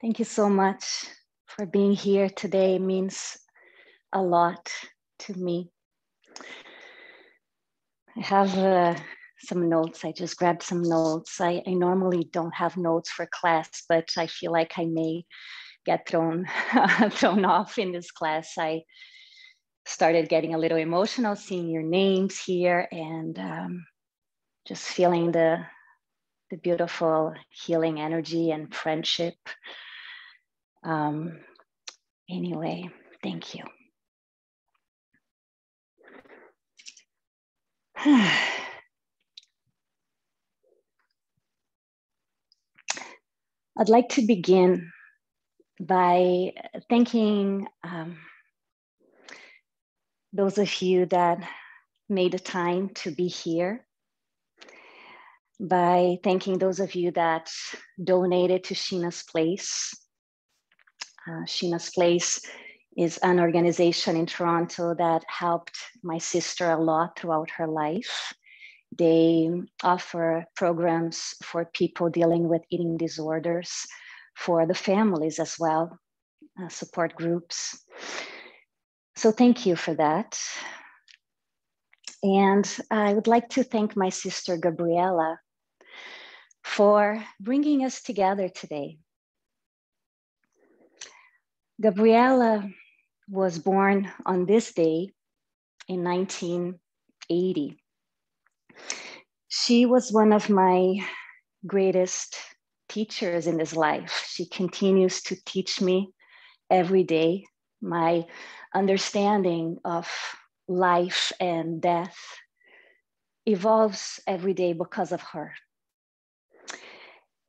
Thank you so much for being here today. It means a lot to me. I have uh, some notes. I just grabbed some notes. I, I, normally don't have notes for class, but I feel like I may get thrown thrown off in this class. I started getting a little emotional seeing your names here and um, just feeling the the beautiful healing energy and friendship um, anyway, thank you. I'd like to begin by thanking um, those of you that made the time to be here, by thanking those of you that donated to Sheena's Place uh, Sheena's Place is an organization in Toronto that helped my sister a lot throughout her life. They offer programs for people dealing with eating disorders, for the families as well, uh, support groups. So thank you for that. And I would like to thank my sister Gabriela for bringing us together today. Gabriela was born on this day in 1980. She was one of my greatest teachers in this life. She continues to teach me every day. My understanding of life and death evolves every day because of her.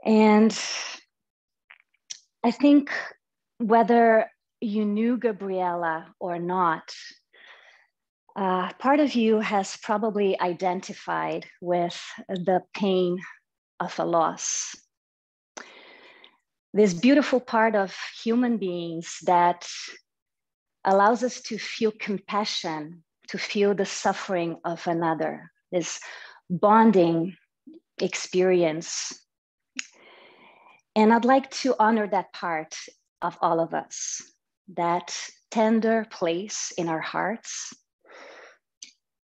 And I think whether you knew Gabriela or not, uh, part of you has probably identified with the pain of a loss. This beautiful part of human beings that allows us to feel compassion, to feel the suffering of another, this bonding experience. And I'd like to honor that part of all of us, that tender place in our hearts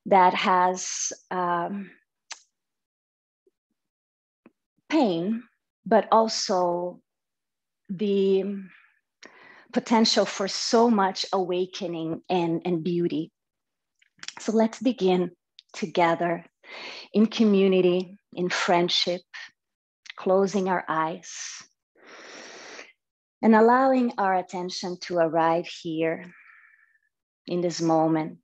that has um, pain, but also the potential for so much awakening and, and beauty. So let's begin together in community, in friendship, closing our eyes and allowing our attention to arrive here in this moment,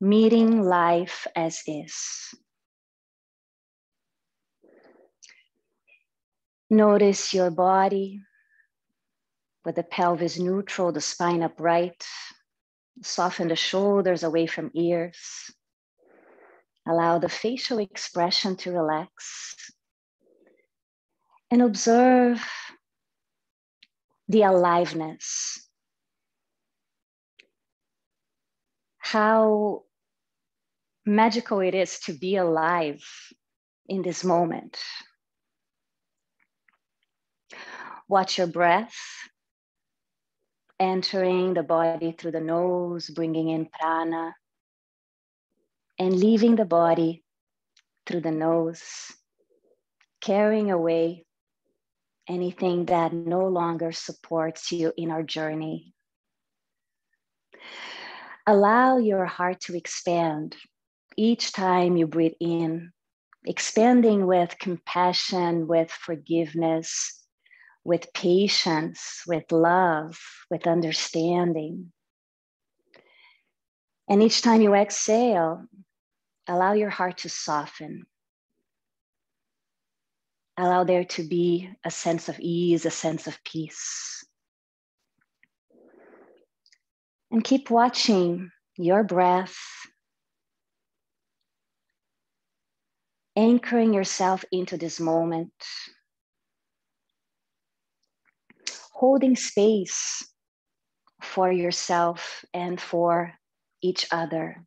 meeting life as is. Notice your body with the pelvis neutral, the spine upright. Soften the shoulders away from ears. Allow the facial expression to relax. And observe the aliveness. How magical it is to be alive in this moment. Watch your breath entering the body through the nose, bringing in prana, and leaving the body through the nose, carrying away anything that no longer supports you in our journey. Allow your heart to expand each time you breathe in, expanding with compassion, with forgiveness, with patience, with love, with understanding. And each time you exhale, allow your heart to soften allow there to be a sense of ease, a sense of peace. And keep watching your breath, anchoring yourself into this moment, holding space for yourself and for each other.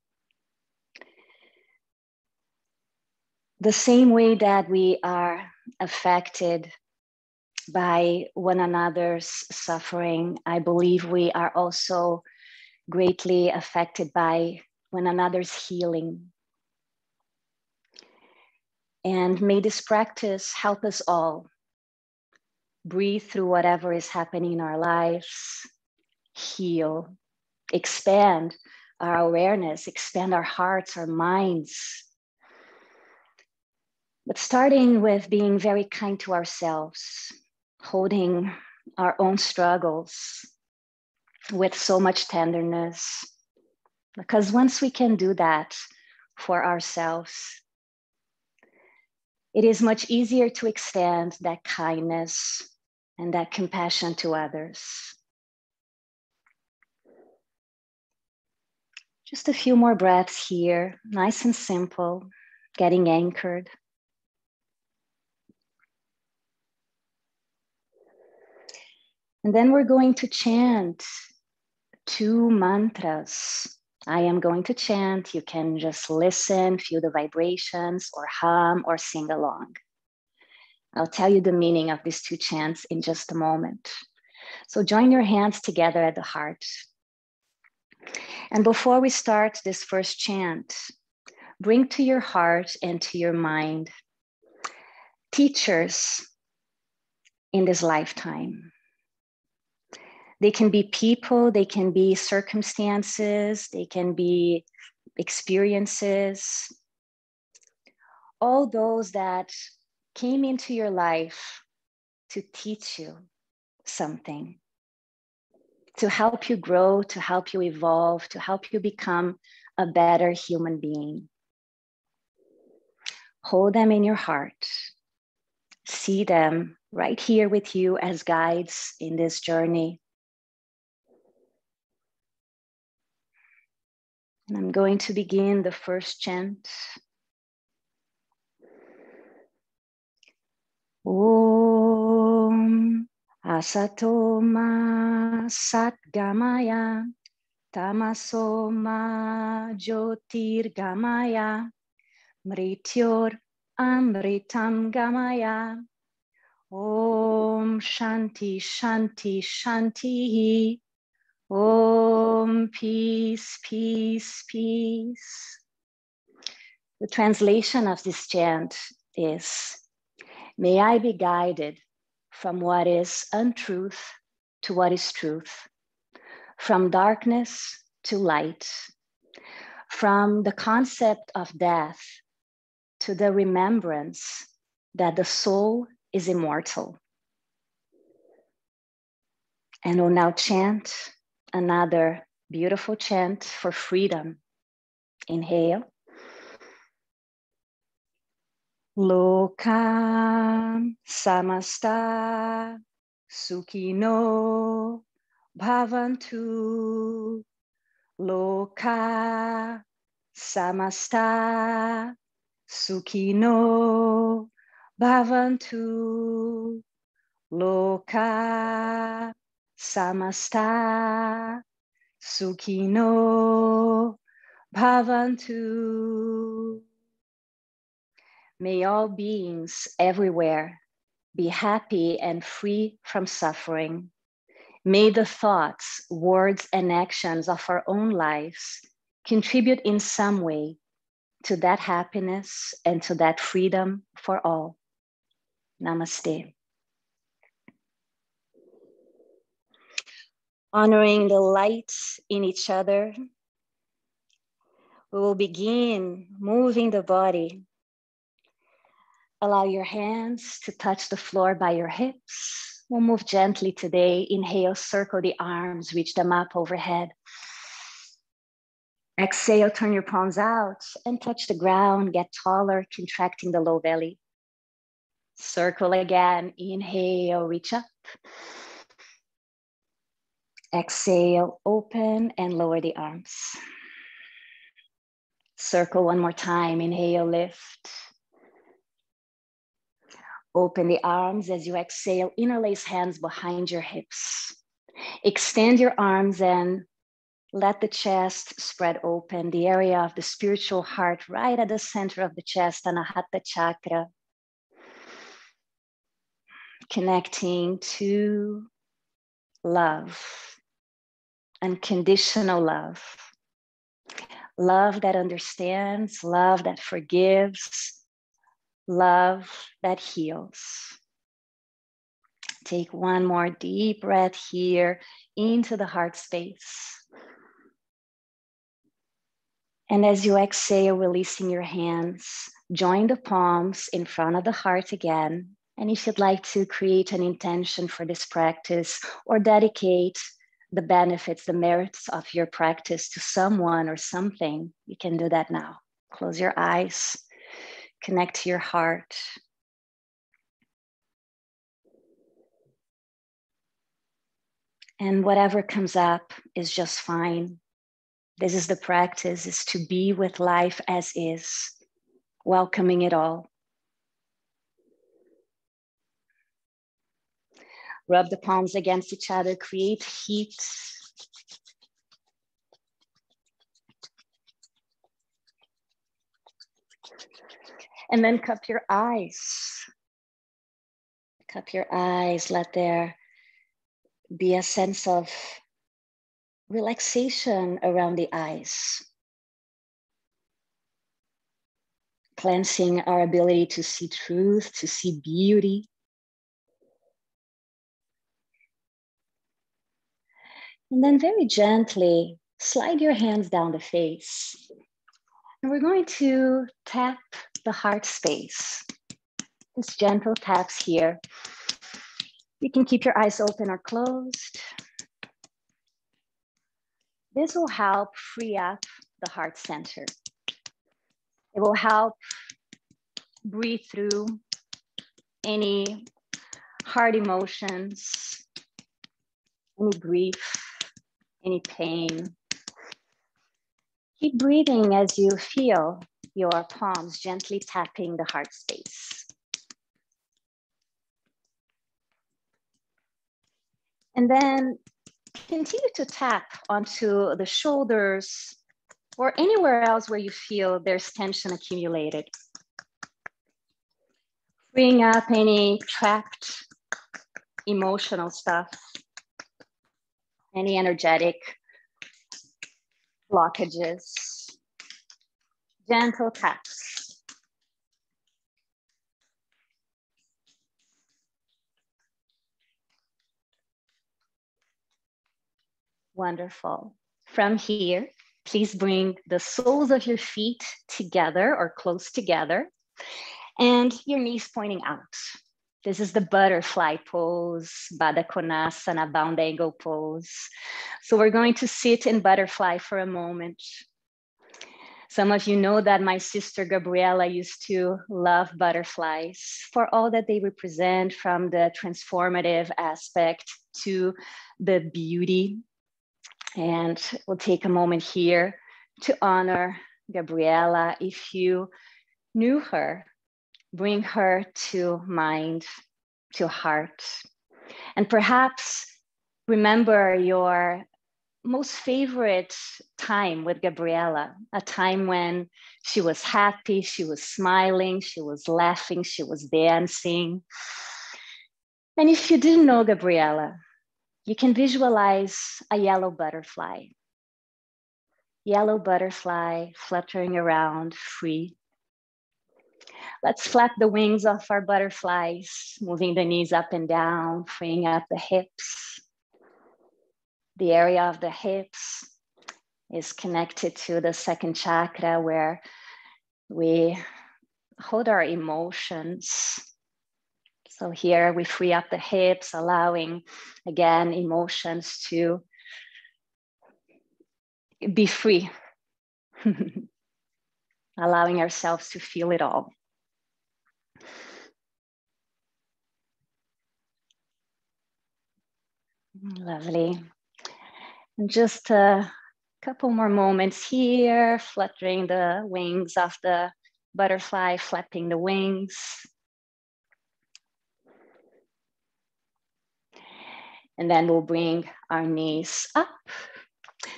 The same way that we are affected by one another's suffering. I believe we are also greatly affected by one another's healing. And may this practice help us all breathe through whatever is happening in our lives, heal, expand our awareness, expand our hearts, our minds. But starting with being very kind to ourselves, holding our own struggles with so much tenderness. Because once we can do that for ourselves, it is much easier to extend that kindness and that compassion to others. Just a few more breaths here, nice and simple, getting anchored. And then we're going to chant two mantras. I am going to chant. You can just listen, feel the vibrations, or hum, or sing along. I'll tell you the meaning of these two chants in just a moment. So join your hands together at the heart. And before we start this first chant, bring to your heart and to your mind teachers in this lifetime. They can be people, they can be circumstances, they can be experiences. All those that came into your life to teach you something to help you grow, to help you evolve, to help you become a better human being. Hold them in your heart. See them right here with you as guides in this journey. And I'm going to begin the first chant. Om Asatoma Satgamaya Tamasoma Jyotirgamaya Mrityor Amritam Gamaya Om Shanti Shanti Shanti Om Peace Peace Peace The translation of this chant is May I be guided from what is untruth to what is truth, from darkness to light, from the concept of death to the remembrance that the soul is immortal. And we'll now chant another beautiful chant for freedom. Inhale. Lokam samasta sukino bhavantu. Loka samasta sukino bhavantu. Loka samasta sukino bhavantu. May all beings everywhere be happy and free from suffering. May the thoughts, words, and actions of our own lives contribute in some way to that happiness and to that freedom for all. Namaste. Honoring the light in each other, we will begin moving the body Allow your hands to touch the floor by your hips. We'll move gently today. Inhale, circle the arms, reach them up overhead. Exhale, turn your palms out and touch the ground. Get taller, contracting the low belly. Circle again. Inhale, reach up. Exhale, open and lower the arms. Circle one more time. Inhale, lift. Open the arms as you exhale, interlace hands behind your hips. Extend your arms and let the chest spread open, the area of the spiritual heart right at the center of the chest, Anahata chakra. connecting to love, unconditional love, love that understands, love that forgives, love that heals. Take one more deep breath here into the heart space. And as you exhale, releasing your hands, join the palms in front of the heart again. And if you'd like to create an intention for this practice or dedicate the benefits, the merits of your practice to someone or something, you can do that now. Close your eyes, connect to your heart. And whatever comes up is just fine. This is the practice, is to be with life as is, welcoming it all. Rub the palms against each other, create heat. And then cup your eyes. Cup your eyes, let there be a sense of relaxation around the eyes, cleansing our ability to see truth, to see beauty. And then very gently slide your hands down the face. And we're going to tap the heart space. Just gentle taps here. You can keep your eyes open or closed. This will help free up the heart center. It will help breathe through any hard emotions, any grief, any pain. Keep breathing as you feel your palms gently tapping the heart space. And then continue to tap onto the shoulders or anywhere else where you feel there's tension accumulated. Bring up any trapped emotional stuff, any energetic blockages, gentle taps. Wonderful. From here, please bring the soles of your feet together or close together and your knees pointing out. This is the butterfly pose, Baddha Konasana, bound angle pose. So we're going to sit in butterfly for a moment. Some of you know that my sister Gabriela used to love butterflies for all that they represent from the transformative aspect to the beauty and we'll take a moment here to honor Gabriela. If you knew her, bring her to mind, to heart. And perhaps remember your most favorite time with Gabriela, a time when she was happy, she was smiling, she was laughing, she was dancing. And if you didn't know Gabriela, you can visualize a yellow butterfly. Yellow butterfly fluttering around free. Let's flap the wings of our butterflies, moving the knees up and down, freeing up the hips. The area of the hips is connected to the second chakra where we hold our emotions so here we free up the hips, allowing again emotions to be free, allowing ourselves to feel it all. Lovely. And just a couple more moments here, fluttering the wings of the butterfly, flapping the wings. And then we'll bring our knees up.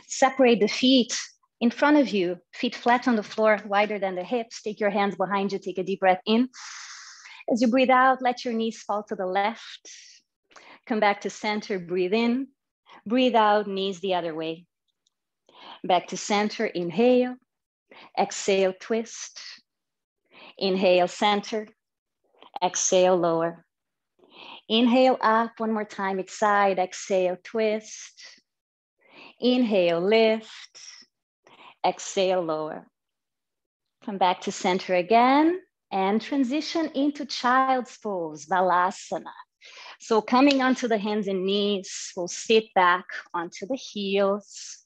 Separate the feet in front of you, feet flat on the floor, wider than the hips. Take your hands behind you, take a deep breath in. As you breathe out, let your knees fall to the left. Come back to center, breathe in. Breathe out, knees the other way. Back to center, inhale. Exhale, twist. Inhale, center. Exhale, lower. Inhale up one more time, side. Exhale, twist. Inhale, lift. Exhale, lower. Come back to center again and transition into child's pose, Balasana. So coming onto the hands and knees, we'll sit back onto the heels.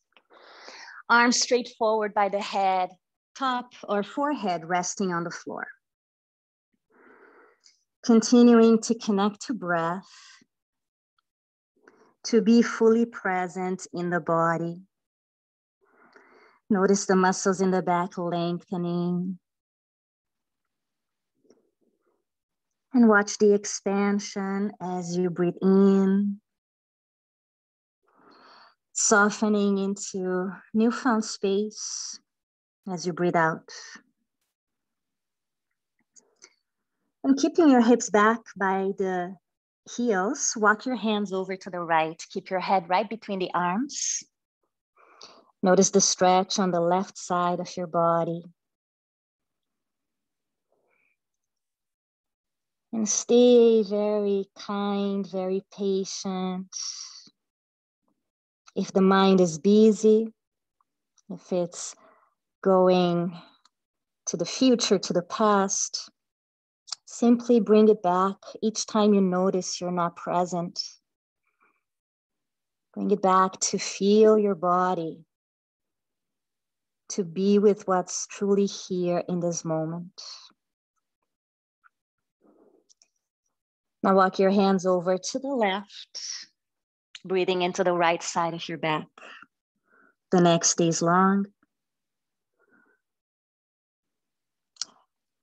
Arms straight forward by the head, top or forehead resting on the floor. Continuing to connect to breath, to be fully present in the body. Notice the muscles in the back lengthening. And watch the expansion as you breathe in, softening into newfound space as you breathe out. And keeping your hips back by the heels, walk your hands over to the right. Keep your head right between the arms. Notice the stretch on the left side of your body. And stay very kind, very patient. If the mind is busy, if it's going to the future, to the past, simply bring it back each time you notice you're not present. Bring it back to feel your body, to be with what's truly here in this moment. Now walk your hands over to the left, breathing into the right side of your back. The neck stays long.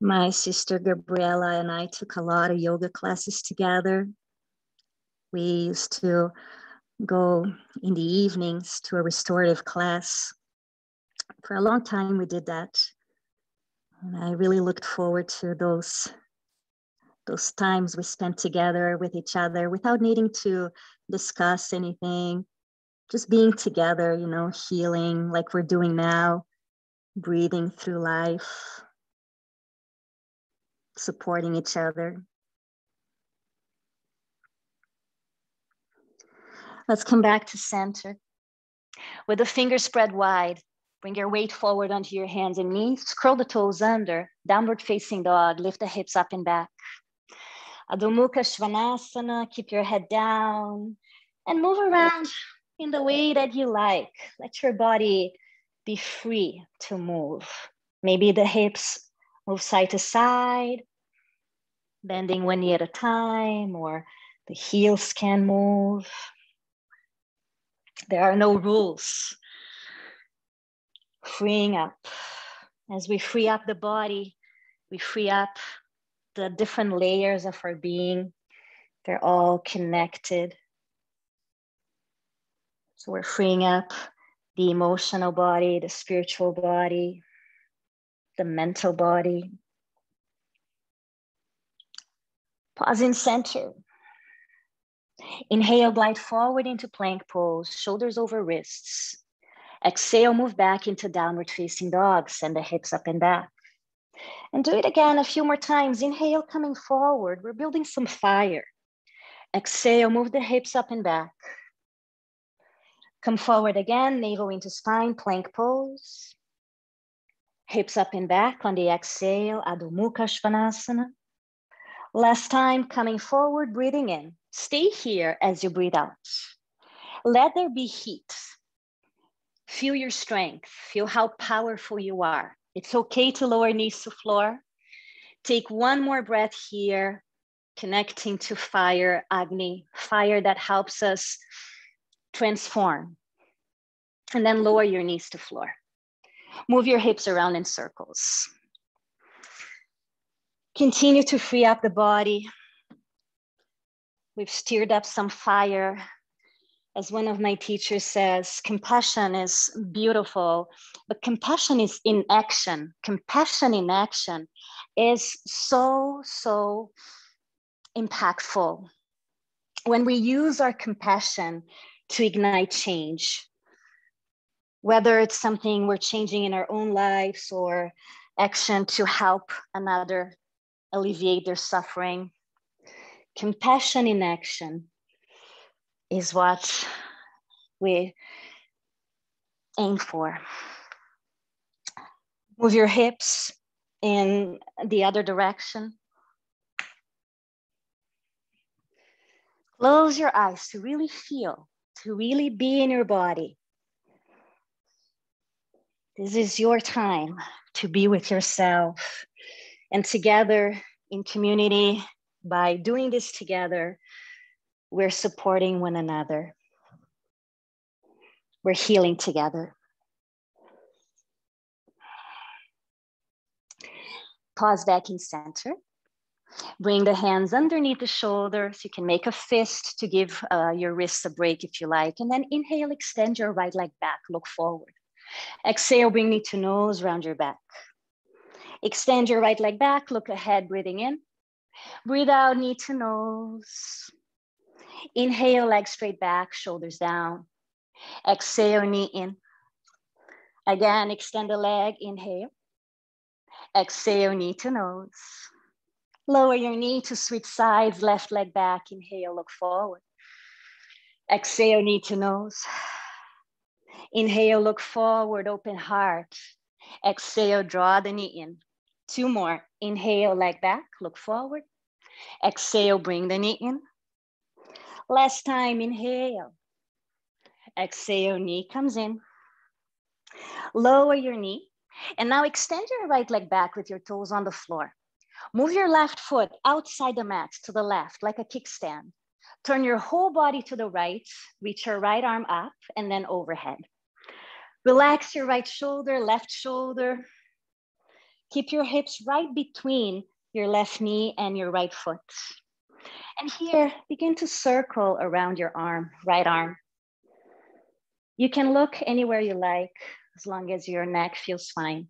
My sister Gabriela and I took a lot of yoga classes together. We used to go in the evenings to a restorative class for a long time we did that. And I really looked forward to those those times we spent together with each other without needing to discuss anything, just being together, you know, healing like we're doing now, breathing through life, supporting each other. Let's come back to center. With the fingers spread wide, Bring your weight forward onto your hands and knees. Curl the toes under. Downward facing dog. Lift the hips up and back. Adho Mukha Svanasana. Keep your head down and move around in the way that you like. Let your body be free to move. Maybe the hips move side to side, bending one knee at a time, or the heels can move. There are no rules freeing up. As we free up the body, we free up the different layers of our being. They're all connected. So we're freeing up the emotional body, the spiritual body, the mental body. Pause in center. Inhale, glide forward into plank pose, shoulders over wrists. Exhale, move back into downward facing dog. Send the hips up and back. And do it again a few more times. Inhale, coming forward. We're building some fire. Exhale, move the hips up and back. Come forward again, navel into spine, plank pose. Hips up and back on the exhale, Adho Mukha Svanasana. Last time, coming forward, breathing in. Stay here as you breathe out. Let there be heat. Feel your strength. Feel how powerful you are. It's okay to lower knees to floor. Take one more breath here, connecting to fire, Agni, fire that helps us transform. And then lower your knees to floor. Move your hips around in circles. Continue to free up the body. We've stirred up some fire as one of my teachers says, compassion is beautiful, but compassion is in action. Compassion in action is so, so impactful. When we use our compassion to ignite change, whether it's something we're changing in our own lives or action to help another alleviate their suffering, compassion in action is what we aim for. Move your hips in the other direction. Close your eyes to really feel, to really be in your body. This is your time to be with yourself and together in community. By doing this together, we're supporting one another. We're healing together. Pause back in center. Bring the hands underneath the shoulders. You can make a fist to give uh, your wrists a break if you like. And then inhale, extend your right leg back, look forward. Exhale, bring knee to nose, round your back. Extend your right leg back, look ahead, breathing in. Breathe out, knee to nose. Inhale, leg straight back, shoulders down. Exhale, knee in. Again, extend the leg, inhale. Exhale, knee to nose. Lower your knee to switch sides, left leg back, inhale, look forward. Exhale, knee to nose. Inhale, look forward, open heart. Exhale, draw the knee in. Two more. Inhale, leg back, look forward. Exhale, bring the knee in. Last time, inhale. Exhale, knee comes in. Lower your knee. And now extend your right leg back with your toes on the floor. Move your left foot outside the mat to the left, like a kickstand. Turn your whole body to the right, reach your right arm up and then overhead. Relax your right shoulder, left shoulder. Keep your hips right between your left knee and your right foot. And here, begin to circle around your arm, right arm. You can look anywhere you like, as long as your neck feels fine.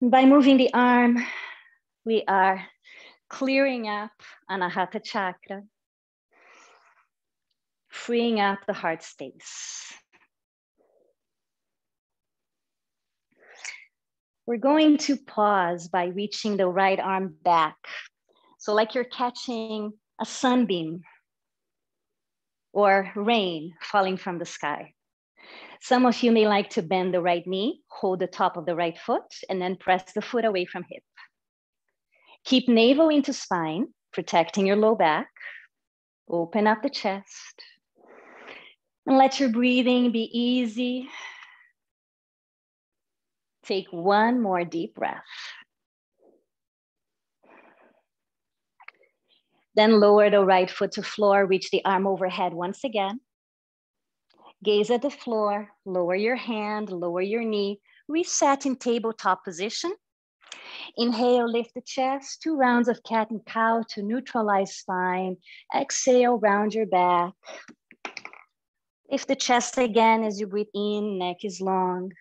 By moving the arm, we are clearing up Anahata Chakra, freeing up the heart space. We're going to pause by reaching the right arm back. So like you're catching a sunbeam or rain falling from the sky. Some of you may like to bend the right knee, hold the top of the right foot, and then press the foot away from hip. Keep navel into spine, protecting your low back. Open up the chest. And let your breathing be easy Take one more deep breath. Then lower the right foot to floor, reach the arm overhead once again. Gaze at the floor, lower your hand, lower your knee, reset in tabletop position. Inhale, lift the chest, two rounds of cat and cow to neutralize spine. Exhale, round your back. Lift the chest again as you breathe in, neck is long.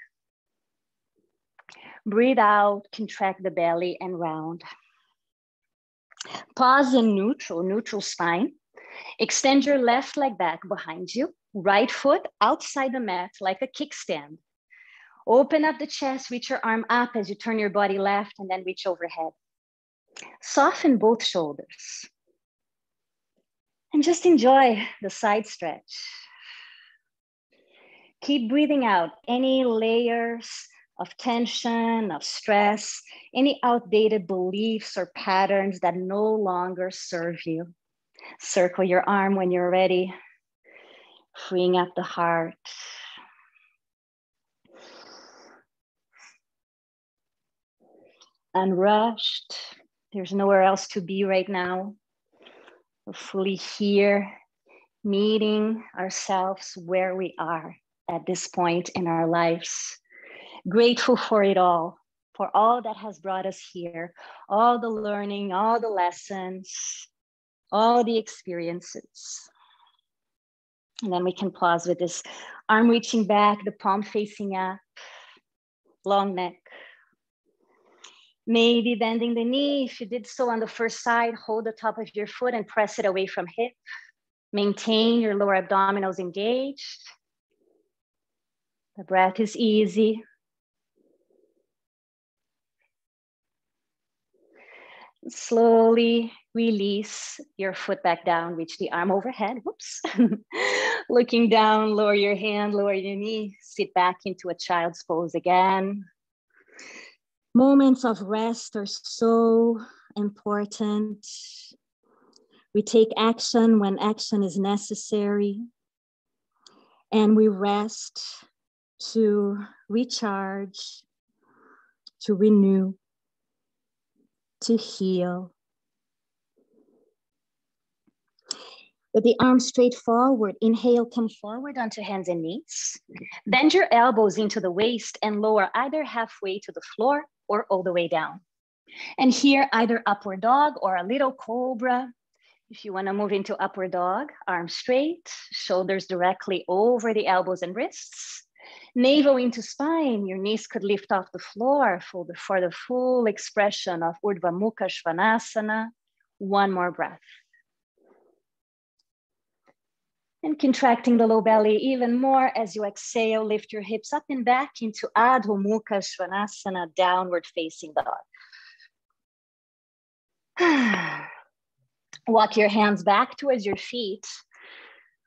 Breathe out, contract the belly and round. Pause in neutral, neutral spine. Extend your left leg back behind you, right foot outside the mat like a kickstand. Open up the chest, reach your arm up as you turn your body left and then reach overhead. Soften both shoulders. And just enjoy the side stretch. Keep breathing out any layers of tension, of stress, any outdated beliefs or patterns that no longer serve you. Circle your arm when you're ready, freeing up the heart. Unrushed, there's nowhere else to be right now. We're fully here, meeting ourselves where we are at this point in our lives grateful for it all, for all that has brought us here, all the learning, all the lessons, all the experiences. And then we can pause with this arm reaching back, the palm facing up, long neck. Maybe bending the knee. If you did so on the first side, hold the top of your foot and press it away from hip. Maintain your lower abdominals engaged. The breath is easy. Slowly release your foot back down, reach the arm overhead. Whoops. Looking down, lower your hand, lower your knee, sit back into a child's pose again. Moments of rest are so important. We take action when action is necessary, and we rest to recharge, to renew, to heal. With the arms straight forward, inhale, come forward onto hands and knees. Bend your elbows into the waist and lower either halfway to the floor or all the way down. And here, either upward dog or a little cobra. If you wanna move into upward dog, arms straight, shoulders directly over the elbows and wrists. Navel into spine, your knees could lift off the floor for the, for the full expression of Urdhva Mukha Svanasana. One more breath. And contracting the low belly even more as you exhale, lift your hips up and back into Adho Mukha Svanasana, downward facing dog. Walk your hands back towards your feet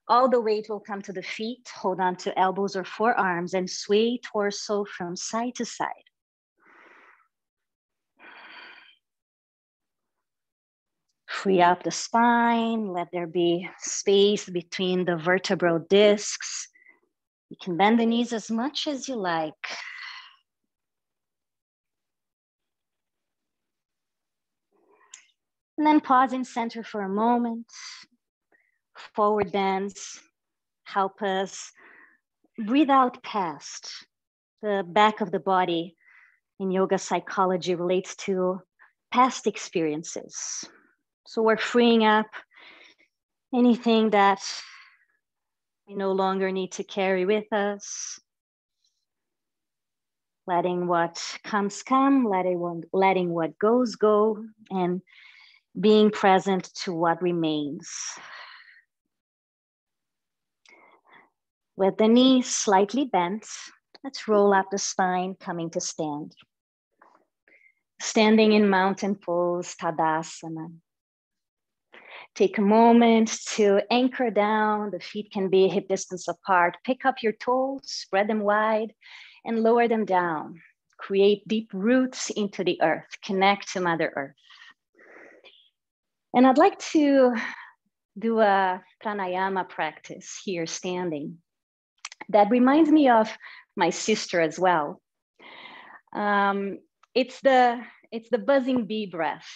all the weight will come to the feet. Hold on to elbows or forearms and sway torso from side to side. Free up the spine. Let there be space between the vertebral discs. You can bend the knees as much as you like. And then pause in center for a moment forward bends help us breathe out past. The back of the body in yoga psychology relates to past experiences. So we're freeing up anything that we no longer need to carry with us. Letting what comes come, letting letting what goes go, and being present to what remains. With the knees slightly bent, let's roll up the spine, coming to stand. Standing in mountain pose, Tadasana. Take a moment to anchor down. The feet can be hip distance apart. Pick up your toes, spread them wide, and lower them down. Create deep roots into the earth. Connect to Mother Earth. And I'd like to do a pranayama practice here standing that reminds me of my sister as well. Um, it's the it's the buzzing bee breath.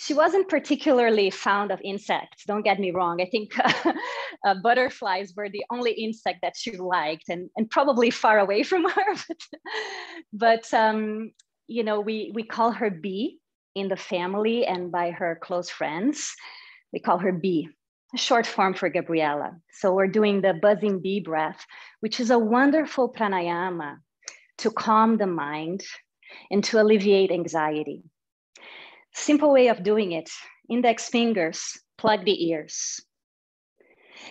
She wasn't particularly fond of insects. Don't get me wrong. I think uh, butterflies were the only insect that she liked, and, and probably far away from her. but, but um, you know, we we call her Bee in the family and by her close friends. We call her Bee short form for Gabriela. So we're doing the buzzing bee breath, which is a wonderful pranayama to calm the mind and to alleviate anxiety. Simple way of doing it, index fingers, plug the ears.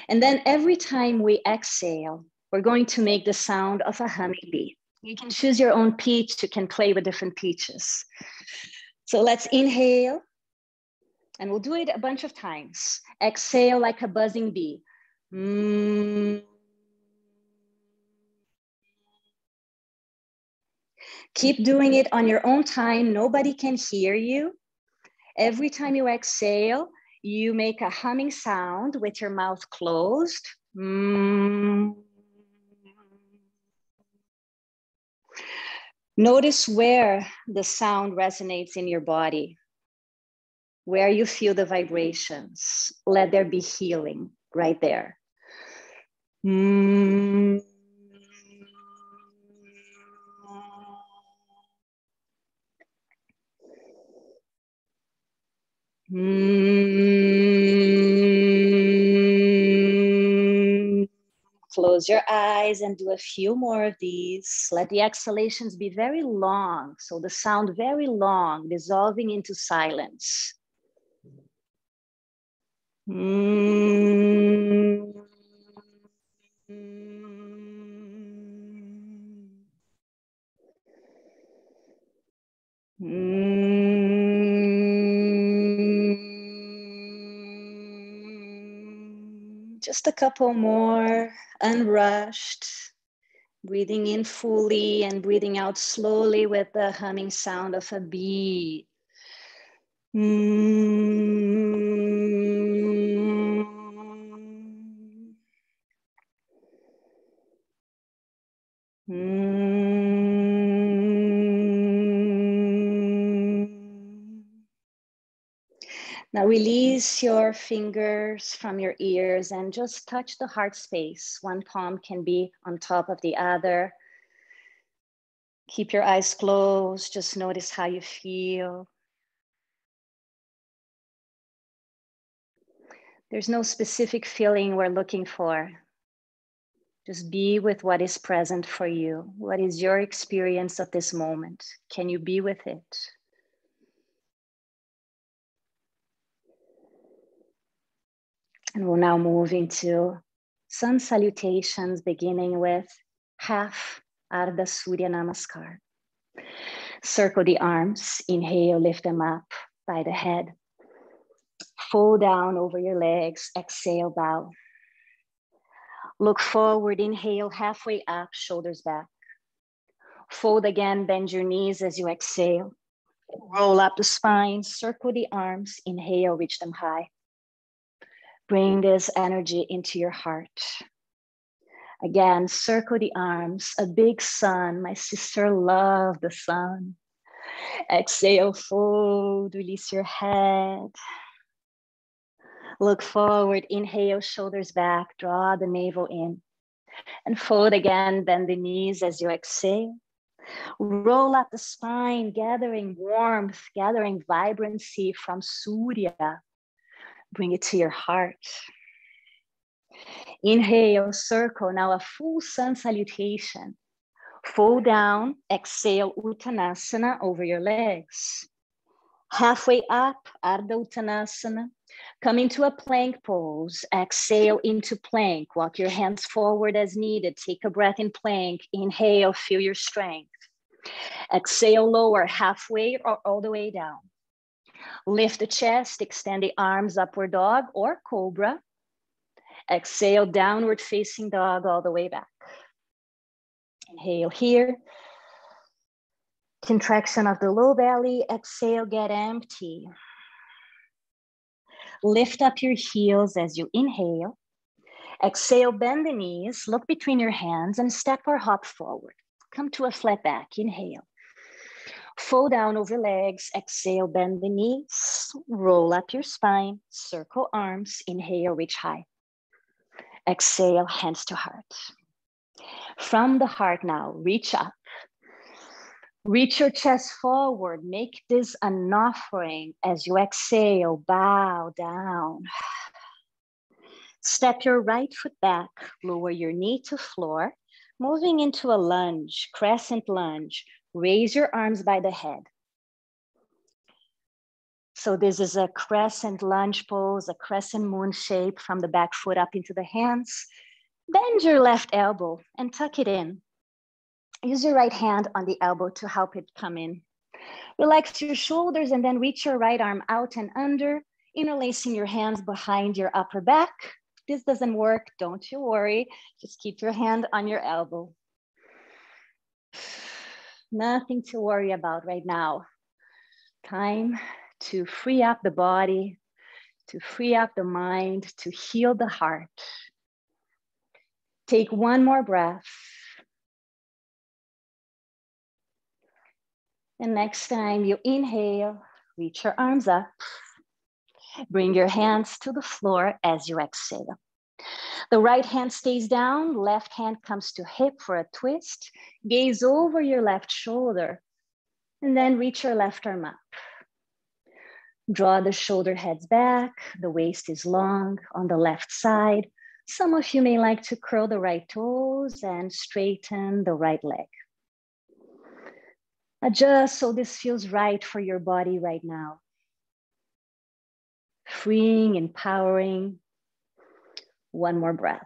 And then every time we exhale, we're going to make the sound of a honeybee. You can choose your own pitch, you can play with different pitches. So let's inhale and we'll do it a bunch of times. Exhale like a buzzing bee. Keep doing it on your own time. Nobody can hear you. Every time you exhale, you make a humming sound with your mouth closed. Notice where the sound resonates in your body where you feel the vibrations. Let there be healing right there. Close your eyes and do a few more of these. Let the exhalations be very long. So the sound very long, dissolving into silence. Mm. Just a couple more, unrushed. Breathing in fully and breathing out slowly with the humming sound of a bee. Mm. Now release your fingers from your ears and just touch the heart space. One palm can be on top of the other. Keep your eyes closed. Just notice how you feel. There's no specific feeling we're looking for. Just be with what is present for you. What is your experience of this moment? Can you be with it? And we'll now move into sun salutations, beginning with half Ardha Surya Namaskar. Circle the arms, inhale, lift them up by the head. Fold down over your legs, exhale, bow. Look forward, inhale, halfway up, shoulders back. Fold again, bend your knees as you exhale. Roll up the spine, circle the arms, inhale, reach them high. Bring this energy into your heart. Again, circle the arms, a big sun. My sister loved the sun. Exhale, fold, release your head. Look forward, inhale, shoulders back, draw the navel in. And fold again, bend the knees as you exhale. Roll up the spine, gathering warmth, gathering vibrancy from Surya, Bring it to your heart. Inhale, circle. Now a full sun salutation. Fold down, exhale, Uttanasana over your legs. Halfway up, Ardha Uttanasana. Come into a plank pose. Exhale into plank. Walk your hands forward as needed. Take a breath in plank. Inhale, feel your strength. Exhale, lower halfway or all the way down. Lift the chest, extend the arms, upward dog or cobra. Exhale, downward facing dog all the way back. Inhale here. Contraction of the low belly. Exhale, get empty. Lift up your heels as you inhale. Exhale, bend the knees, look between your hands and step or hop forward. Come to a flat back, inhale. Fold down over legs, exhale, bend the knees, roll up your spine, circle arms, inhale, reach high. Exhale, hands to heart. From the heart now, reach up. Reach your chest forward. Make this an offering as you exhale, bow down. Step your right foot back, lower your knee to floor, moving into a lunge, crescent lunge, Raise your arms by the head. So this is a crescent lunge pose, a crescent moon shape from the back foot up into the hands. Bend your left elbow and tuck it in. Use your right hand on the elbow to help it come in. Relax your shoulders and then reach your right arm out and under, interlacing your hands behind your upper back. This doesn't work, don't you worry. Just keep your hand on your elbow nothing to worry about right now. Time to free up the body, to free up the mind, to heal the heart. Take one more breath. And next time you inhale, reach your arms up. Bring your hands to the floor as you exhale. The right hand stays down, left hand comes to hip for a twist. Gaze over your left shoulder and then reach your left arm up. Draw the shoulder heads back, the waist is long on the left side. Some of you may like to curl the right toes and straighten the right leg. Adjust so this feels right for your body right now. Freeing, empowering. One more breath.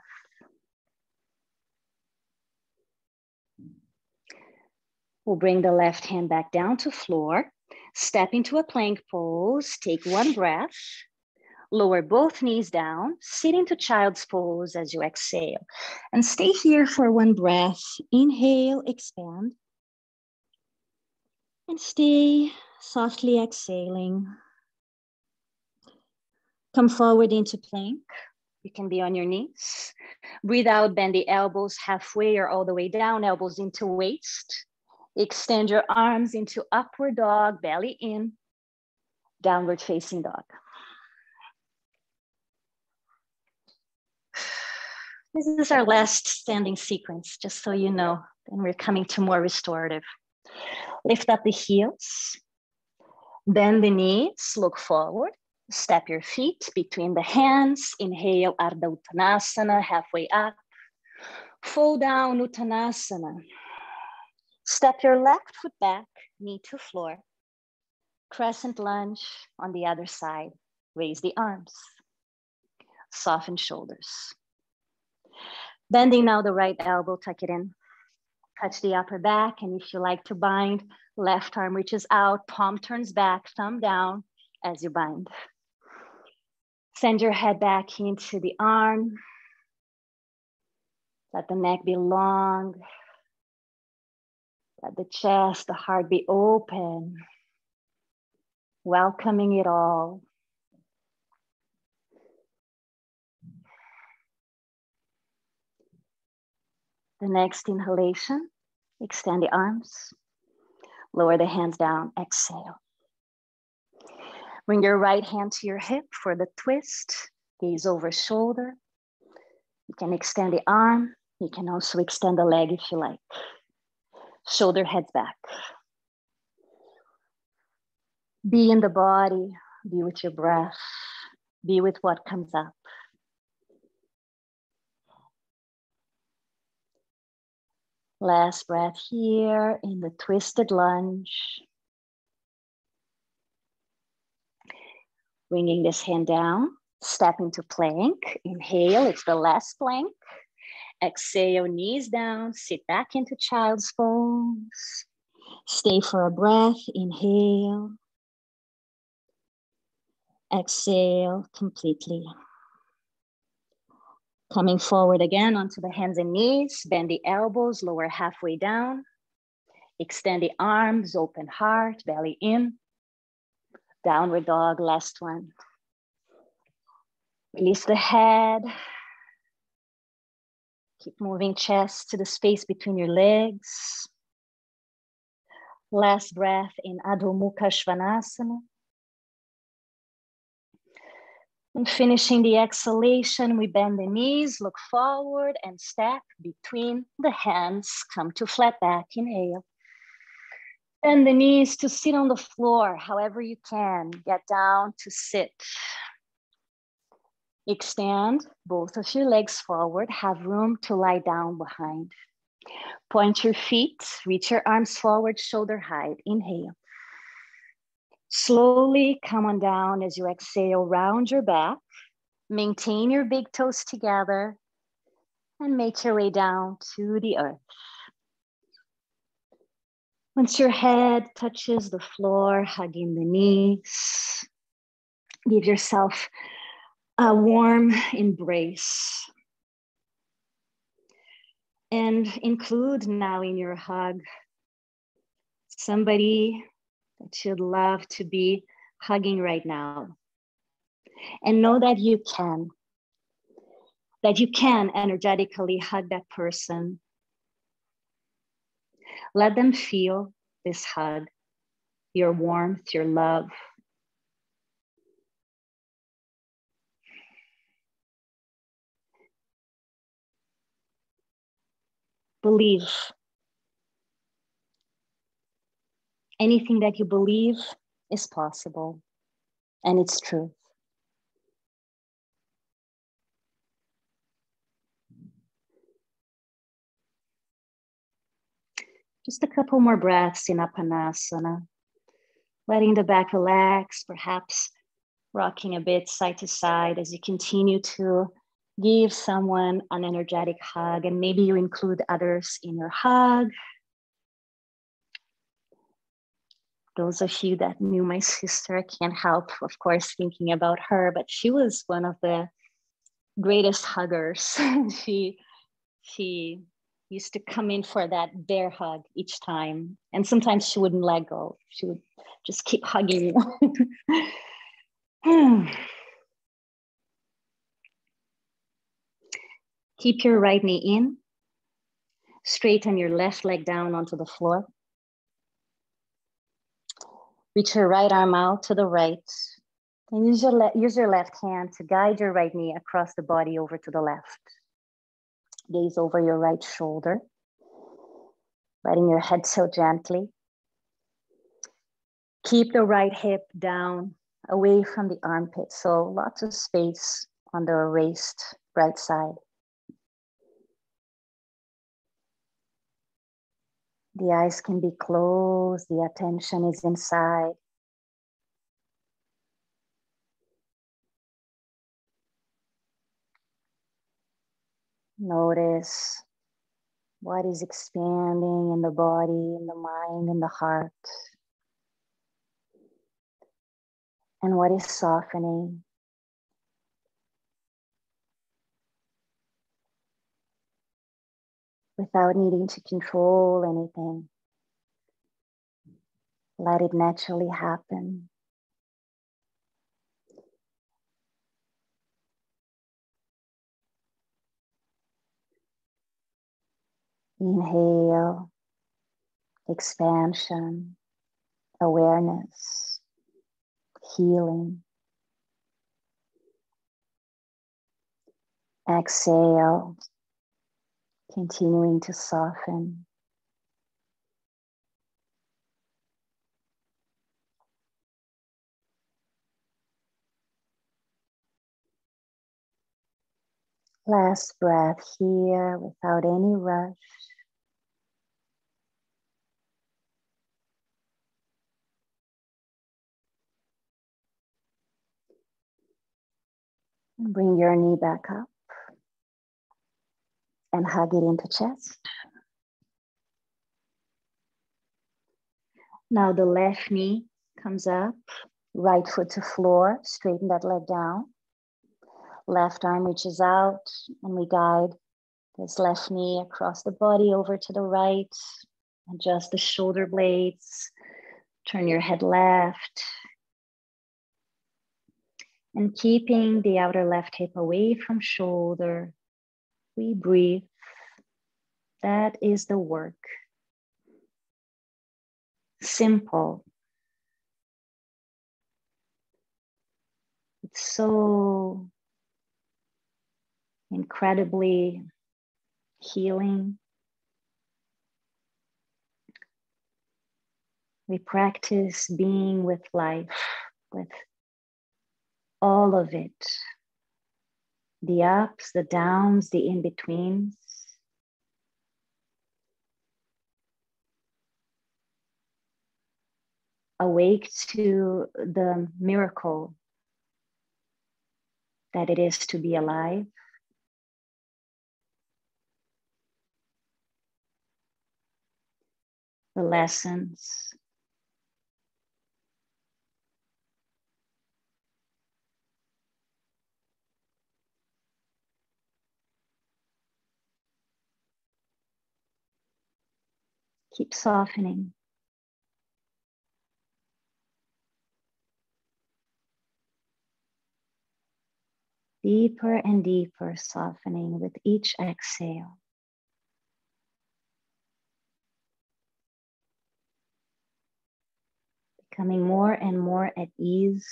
We'll bring the left hand back down to floor. Step into a plank pose. Take one breath. Lower both knees down. Sit into child's pose as you exhale. And stay here for one breath. Inhale, expand. And stay softly exhaling. Come forward into plank. You can be on your knees. Breathe out, bend the elbows halfway or all the way down, elbows into waist. Extend your arms into upward dog, belly in, downward facing dog. This is our last standing sequence, just so you know, and we're coming to more restorative. Lift up the heels, bend the knees, look forward, step your feet between the hands, inhale Ardha Uttanasana, halfway up, Fold down Uttanasana, Step your left foot back, knee to floor. Crescent lunge on the other side. Raise the arms. Soften shoulders. Bending now the right elbow, tuck it in. Touch the upper back. And if you like to bind, left arm reaches out, palm turns back, thumb down as you bind. Send your head back into the arm. Let the neck be long let the chest, the heart be open, welcoming it all. The next inhalation, extend the arms, lower the hands down, exhale. Bring your right hand to your hip for the twist, gaze over shoulder. You can extend the arm, you can also extend the leg if you like shoulder heads back. Be in the body, be with your breath, be with what comes up. Last breath here in the twisted lunge. Bringing this hand down, step into plank. Inhale, it's the last plank. Exhale, knees down, sit back into child's pose. Stay for a breath, inhale. Exhale completely. Coming forward again onto the hands and knees, bend the elbows, lower halfway down. Extend the arms, open heart, belly in. Downward dog, last one. Release the head, Keep moving chest to the space between your legs. Last breath in Adho Mukha Svanasana. And finishing the exhalation, we bend the knees, look forward, and step between the hands. Come to flat back, inhale. Bend the knees to sit on the floor, however you can. Get down to sit. Extend both of your legs forward, have room to lie down behind. Point your feet, reach your arms forward, shoulder height. Inhale. Slowly come on down as you exhale, round your back. Maintain your big toes together and make your way down to the earth. Once your head touches the floor, hugging the knees, give yourself a warm embrace. And include now in your hug somebody that you'd love to be hugging right now. And know that you can, that you can energetically hug that person. Let them feel this hug, your warmth, your love. believe. Anything that you believe is possible and it's true. Just a couple more breaths in Apanasana. Letting the back relax, perhaps rocking a bit side to side as you continue to give someone an energetic hug, and maybe you include others in your hug. Those of you that knew my sister, can't help, of course, thinking about her, but she was one of the greatest huggers. she she used to come in for that bear hug each time. And sometimes she wouldn't let go. She would just keep hugging you. Keep your right knee in. Straighten your left leg down onto the floor. Reach your right arm out to the right. And use your, use your left hand to guide your right knee across the body over to the left. Gaze over your right shoulder, letting your head tilt gently. Keep the right hip down away from the armpit. So lots of space on the raised right side. The eyes can be closed, the attention is inside. Notice what is expanding in the body, in the mind, in the heart. And what is softening. Without needing to control anything. Let it naturally happen. Inhale, expansion, awareness, healing. Exhale, continuing to soften. Last breath here without any rush. Bring your knee back up and hug it into chest. Now the left knee comes up, right foot to floor, straighten that leg down. Left arm reaches out and we guide this left knee across the body over to the right. Adjust the shoulder blades. Turn your head left, and keeping the outer left hip away from shoulder, we breathe. That is the work. Simple. It's so incredibly healing. We practice being with life, with all of it the ups, the downs, the in betweens. Awake to the miracle that it is to be alive. The lessons Keep softening. Deeper and deeper softening with each exhale. Becoming more and more at ease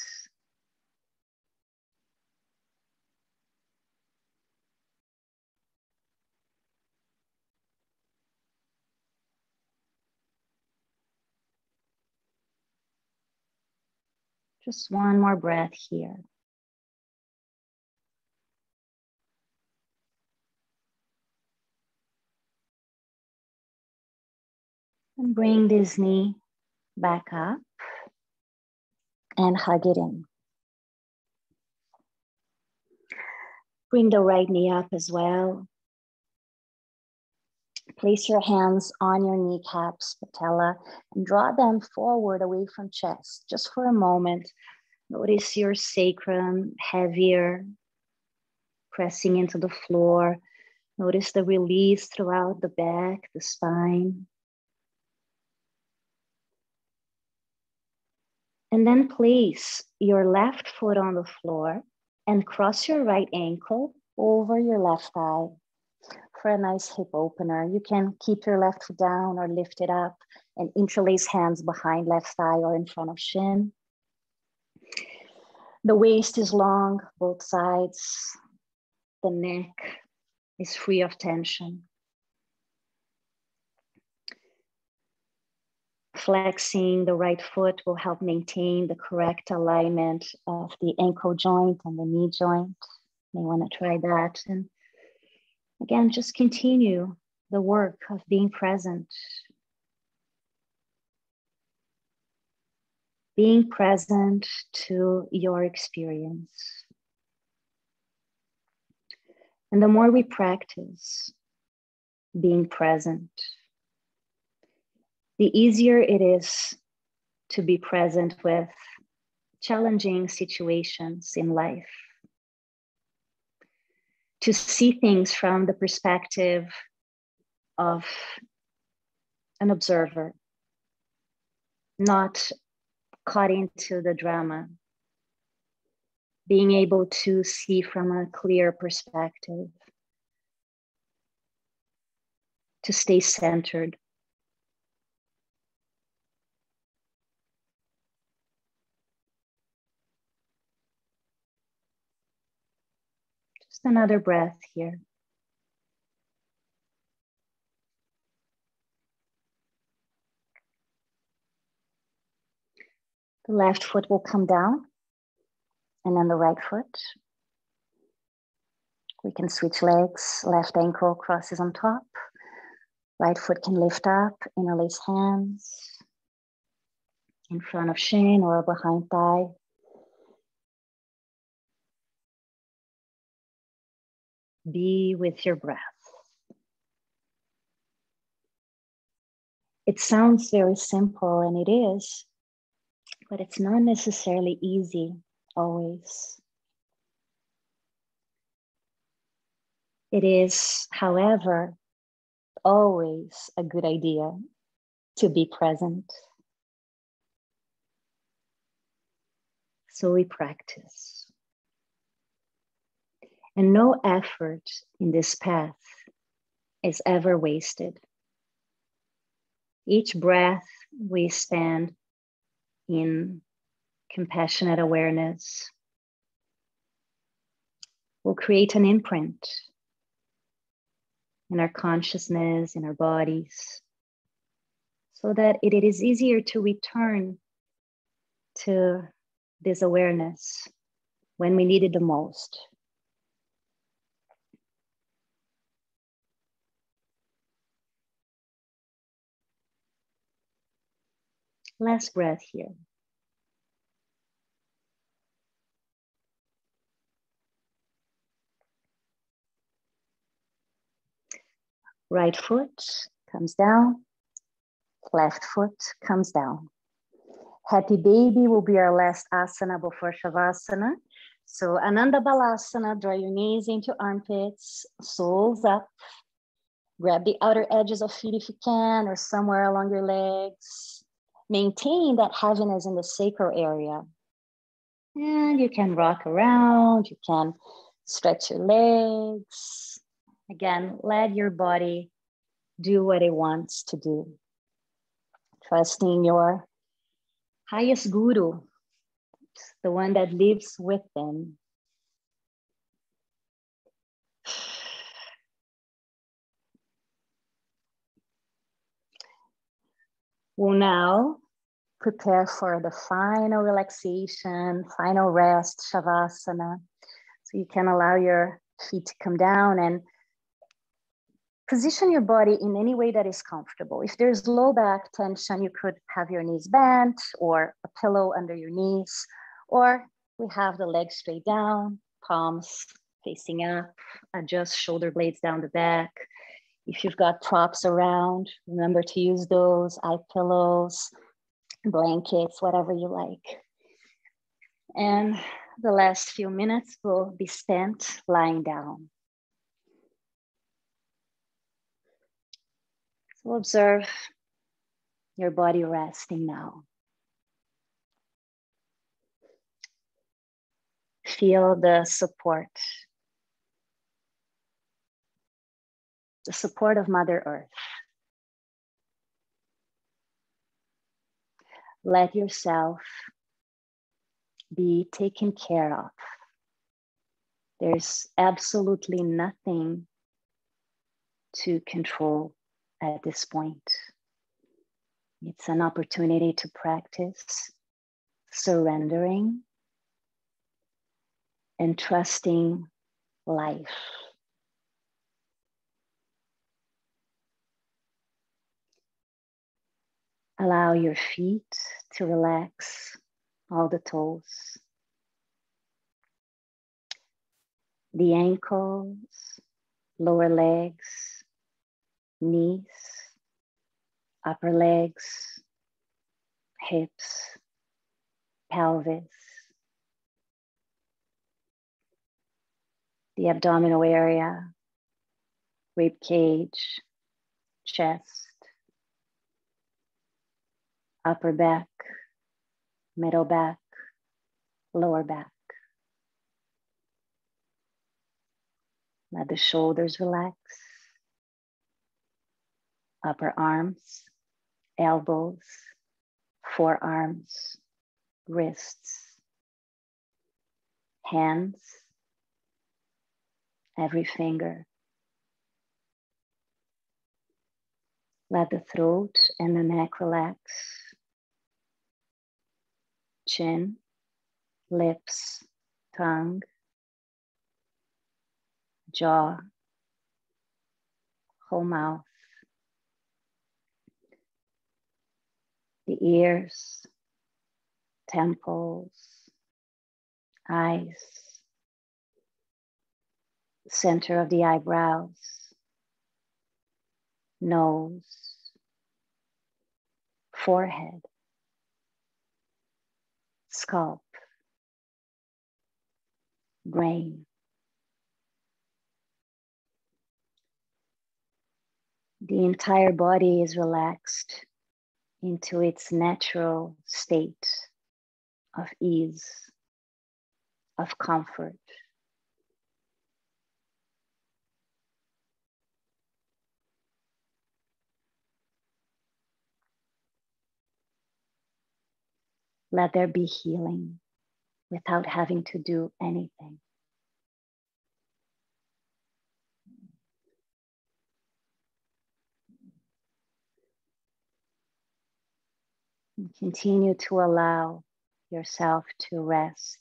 Just one more breath here. And bring this knee back up and hug it in. Bring the right knee up as well. Place your hands on your kneecaps, patella, and draw them forward away from chest just for a moment. Notice your sacrum heavier, pressing into the floor. Notice the release throughout the back, the spine. And then place your left foot on the floor and cross your right ankle over your left thigh for a nice hip opener. You can keep your left foot down or lift it up and interlace hands behind left thigh or in front of shin. The waist is long, both sides. The neck is free of tension. Flexing the right foot will help maintain the correct alignment of the ankle joint and the knee joint. You may want to try that. And again, just continue the work of being present. Being present to your experience. And the more we practice being present, the easier it is to be present with challenging situations in life, to see things from the perspective of an observer, not caught into the drama, being able to see from a clear perspective, to stay centered. Just another breath here. The left foot will come down and then the right foot. We can switch legs, left ankle crosses on top. Right foot can lift up, interlace hands in front of shin or behind thigh. Be with your breath. It sounds very simple, and it is, but it's not necessarily easy always. It is, however, always a good idea to be present. So we practice. And no effort in this path is ever wasted. Each breath we spend in compassionate awareness will create an imprint in our consciousness, in our bodies, so that it, it is easier to return to this awareness when we need it the most. Last breath here. Right foot comes down, left foot comes down. Happy baby will be our last asana before Shavasana. So Ananda Balasana, draw your knees into armpits, soles up. Grab the outer edges of feet if you can, or somewhere along your legs. Maintain that heaven is in the sacral area. And you can rock around, you can stretch your legs, Again, let your body do what it wants to do. Trusting your highest guru, the one that lives within. We'll now prepare for the final relaxation, final rest, Shavasana. So you can allow your feet to come down and position your body in any way that is comfortable. If there's low back tension, you could have your knees bent or a pillow under your knees, or we have the legs straight down, palms facing up, adjust shoulder blades down the back. If you've got props around, remember to use those, eye pillows, blankets, whatever you like. And the last few minutes will be spent lying down. So observe your body resting now. Feel the support, the support of Mother Earth. Let yourself be taken care of. There's absolutely nothing to control at this point. It's an opportunity to practice surrendering and trusting life. Allow your feet to relax all the toes, the ankles, lower legs, knees, upper legs, hips, pelvis, the abdominal area, rib cage, chest, upper back, middle back, lower back. Let the shoulders relax upper arms, elbows, forearms, wrists, hands, every finger. Let the throat and the neck relax. Chin, lips, tongue, jaw, whole mouth. the ears, temples, eyes, center of the eyebrows, nose, forehead, scalp, brain. The entire body is relaxed into its natural state of ease, of comfort. Let there be healing without having to do anything. Continue to allow yourself to rest.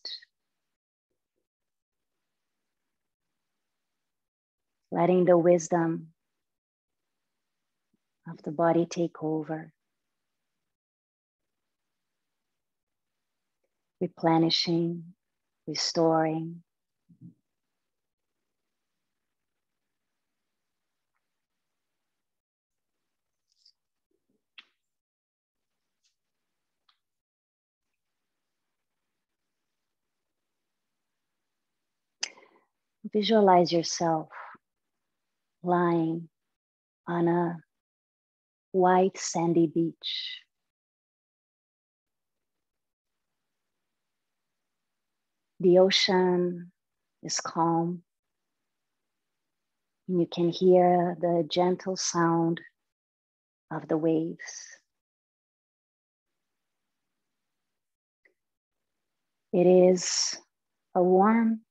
Letting the wisdom of the body take over. Replenishing, restoring, Visualize yourself lying on a white sandy beach. The ocean is calm. And you can hear the gentle sound of the waves. It is a warm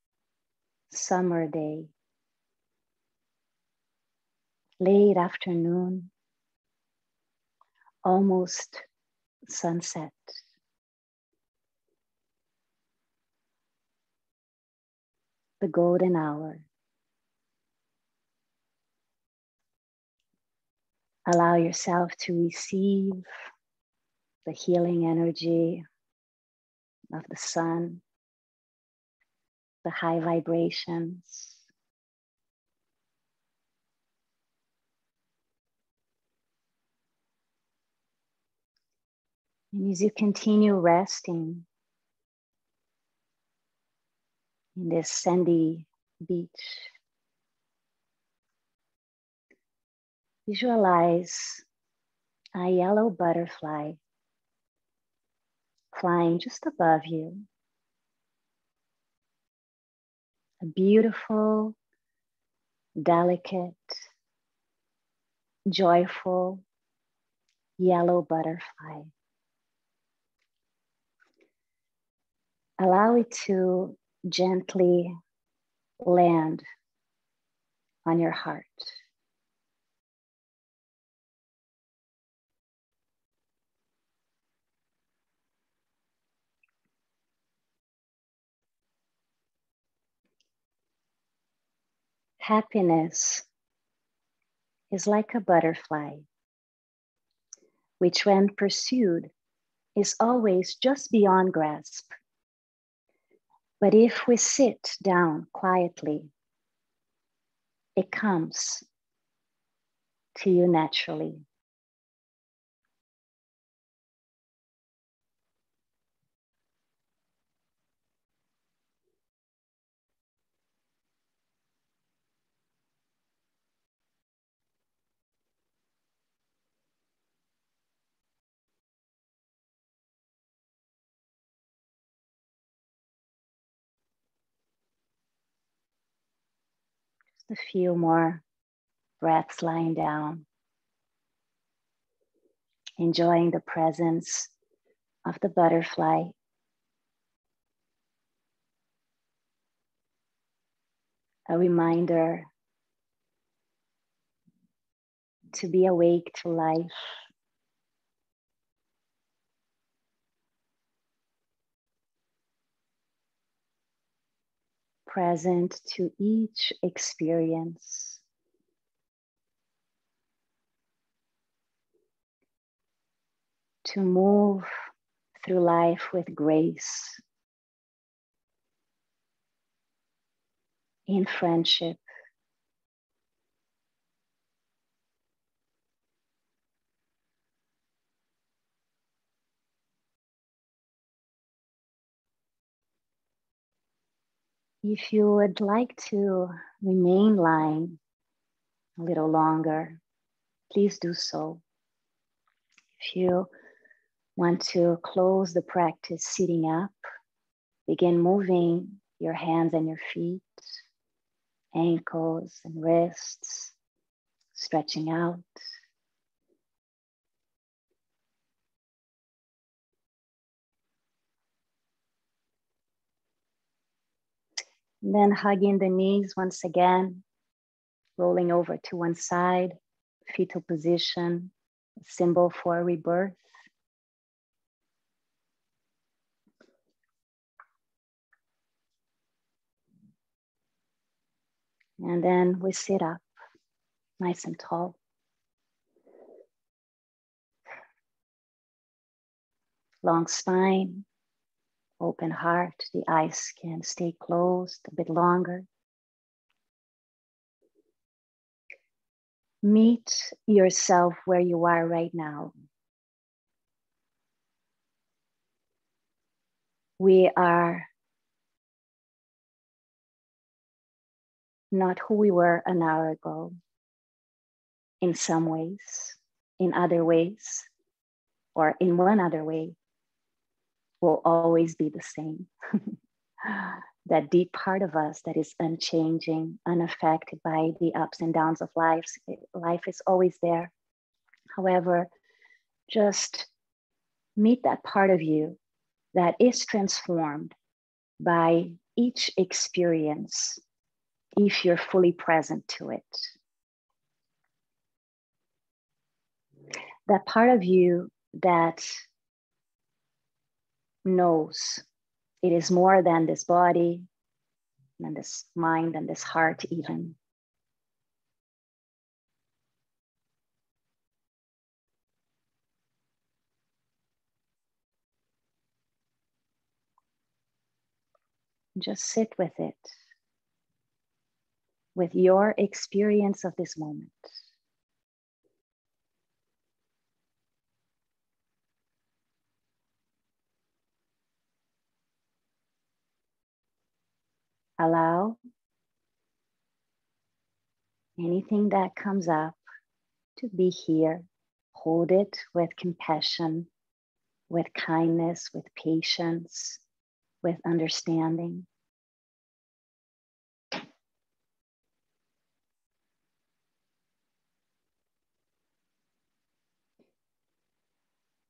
summer day, late afternoon, almost sunset. The golden hour. Allow yourself to receive the healing energy of the sun, the high vibrations. And as you continue resting in this sandy beach, visualize a yellow butterfly flying just above you. A beautiful, delicate, joyful yellow butterfly. Allow it to gently land on your heart. Happiness is like a butterfly, which, when pursued, is always just beyond grasp. But if we sit down quietly, it comes to you naturally. A few more breaths lying down, enjoying the presence of the butterfly. A reminder to be awake to life. Present to each experience. To move through life with grace, in friendship, If you would like to remain lying a little longer, please do so. If you want to close the practice sitting up, begin moving your hands and your feet, ankles and wrists, stretching out. Then hugging the knees once again, rolling over to one side, fetal position, symbol for rebirth. And then we sit up nice and tall. Long spine, open heart, the eyes can stay closed a bit longer. Meet yourself where you are right now. We are not who we were an hour ago in some ways, in other ways, or in one other way, will always be the same. that deep part of us that is unchanging, unaffected by the ups and downs of life. Life is always there. However, just meet that part of you that is transformed by each experience if you're fully present to it. That part of you that knows it is more than this body, than this mind, and this heart, even. Just sit with it, with your experience of this moment. Allow anything that comes up to be here. Hold it with compassion, with kindness, with patience, with understanding.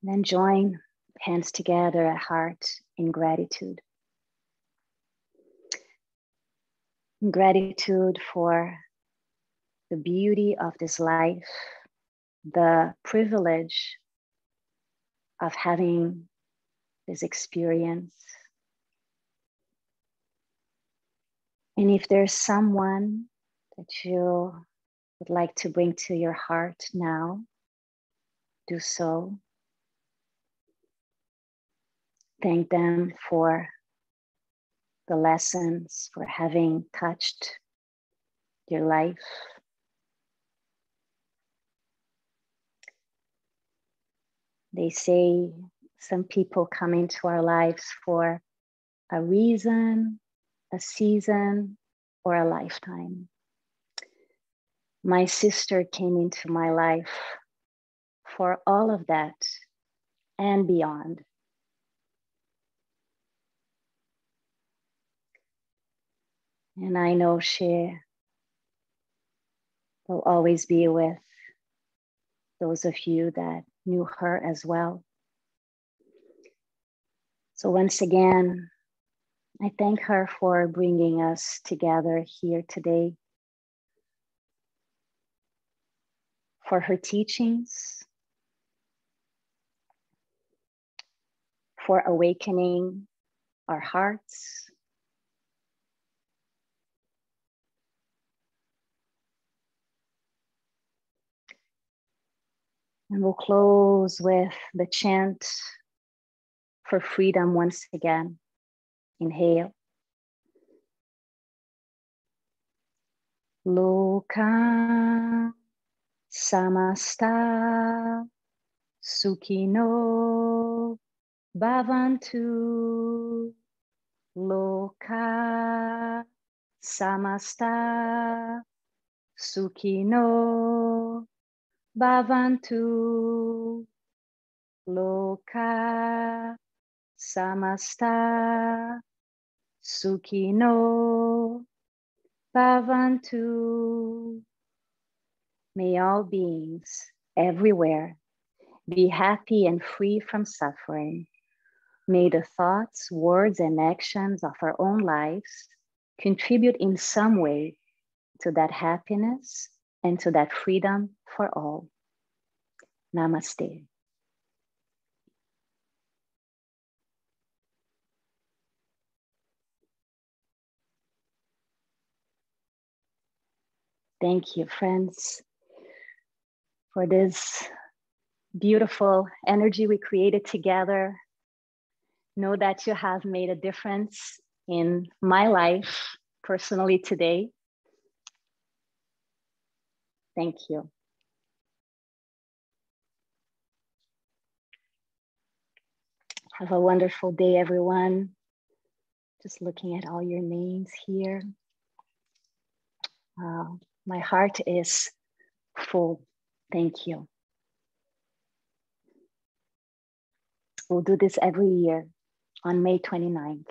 Then join hands together at heart in gratitude. Gratitude for the beauty of this life, the privilege of having this experience. And if there's someone that you would like to bring to your heart now, do so. Thank them for the lessons, for having touched your life. They say some people come into our lives for a reason, a season, or a lifetime. My sister came into my life for all of that and beyond. And I know she will always be with those of you that knew her as well. So, once again, I thank her for bringing us together here today, for her teachings, for awakening our hearts And we'll close with the chant for freedom once again. Inhale. Loka samasta sukhino bhavantu. Loka samasta sukhino Bhavantu Loka Samasta Sukhino Bhavantu. May all beings everywhere be happy and free from suffering. May the thoughts, words, and actions of our own lives contribute in some way to that happiness and to that freedom for all. Namaste. Thank you, friends, for this beautiful energy we created together. Know that you have made a difference in my life personally today. Thank you. Have a wonderful day, everyone. Just looking at all your names here. Wow, my heart is full. Thank you. We'll do this every year on May 29th.